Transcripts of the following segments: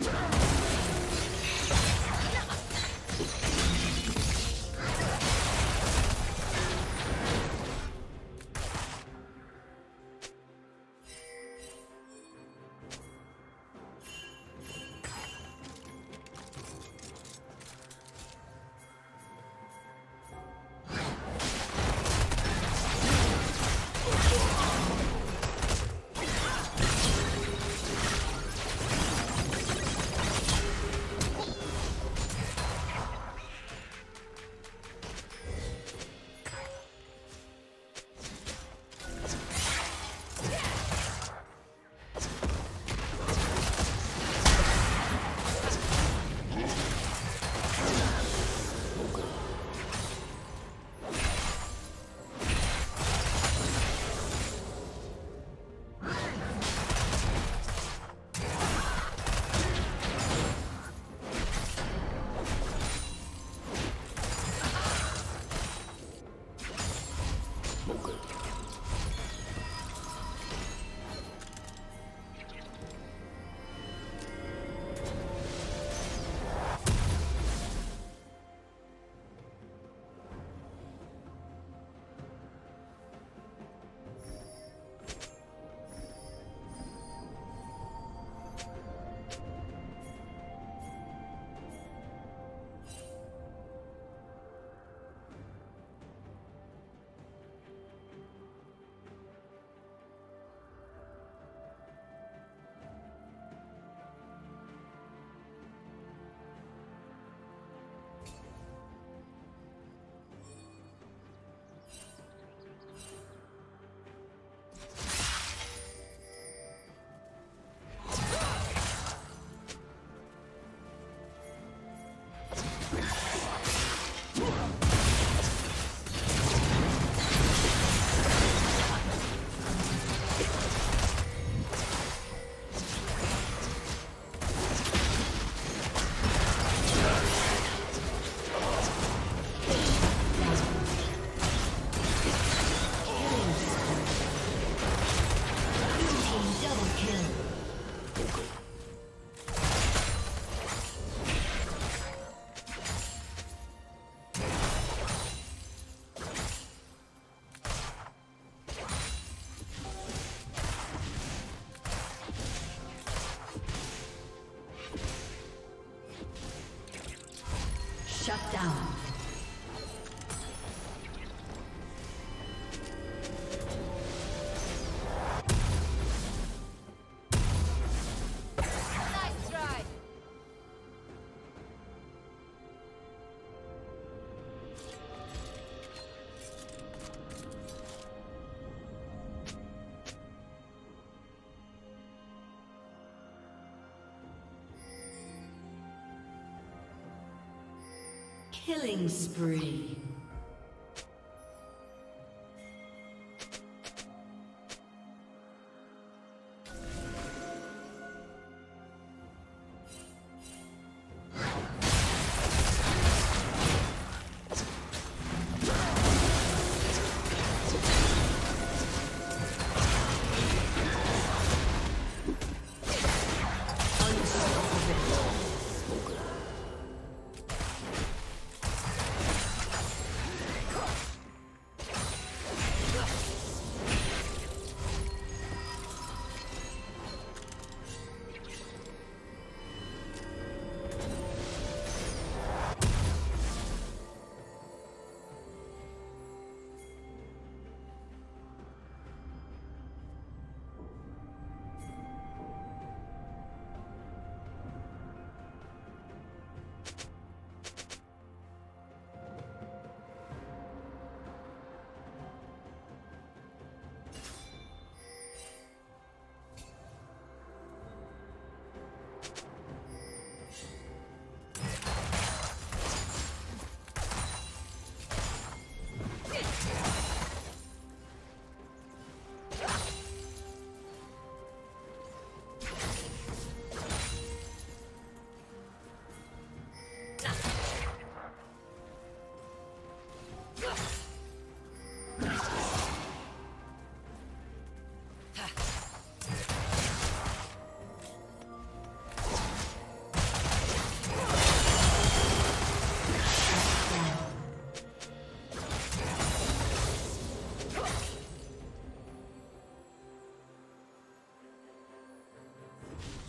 Shut Killing spree. you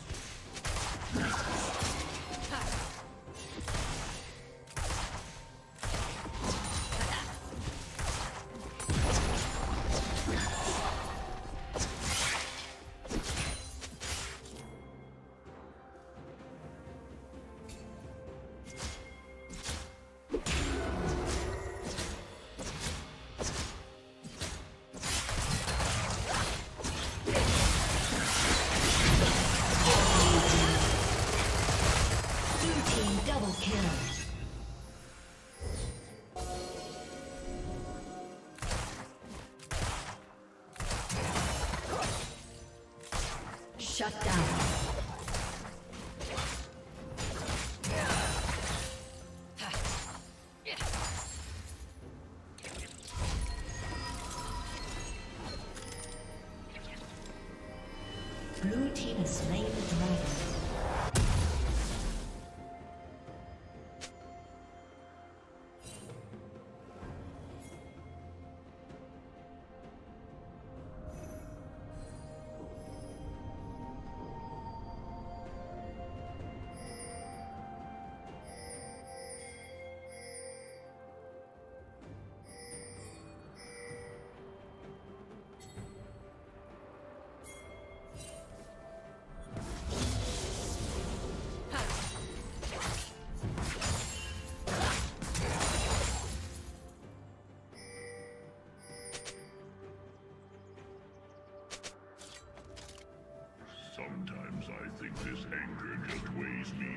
Shut down. Me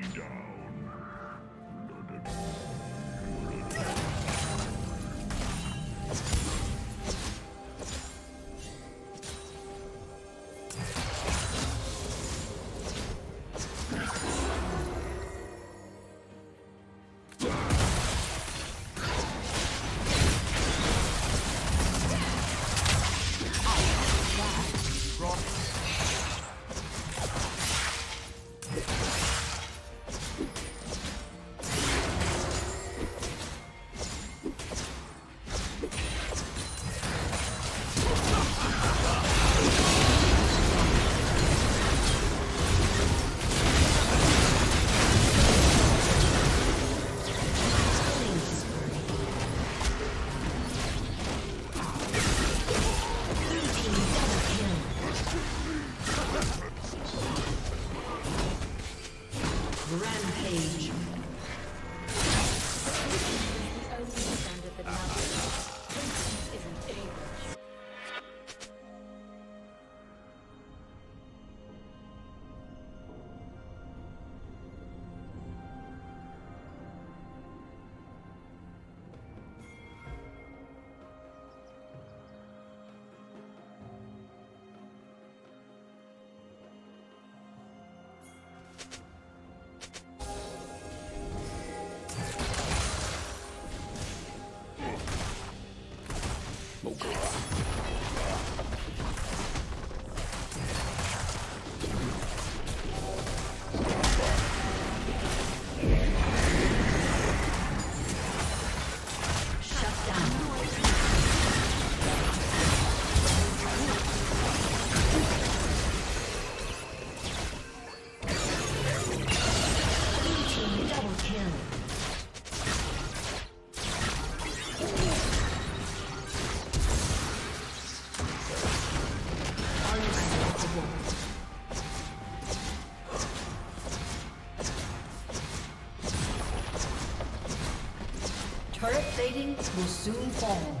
will soon fall.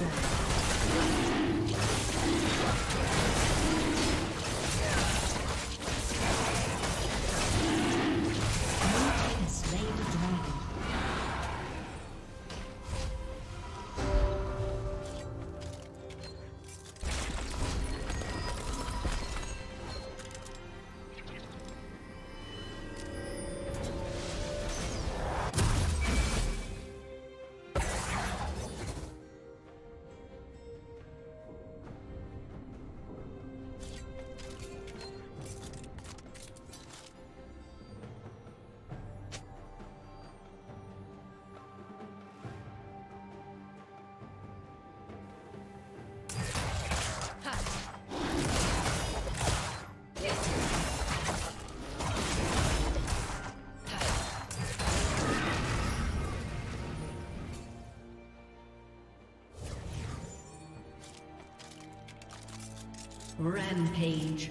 Дальше. Rampage.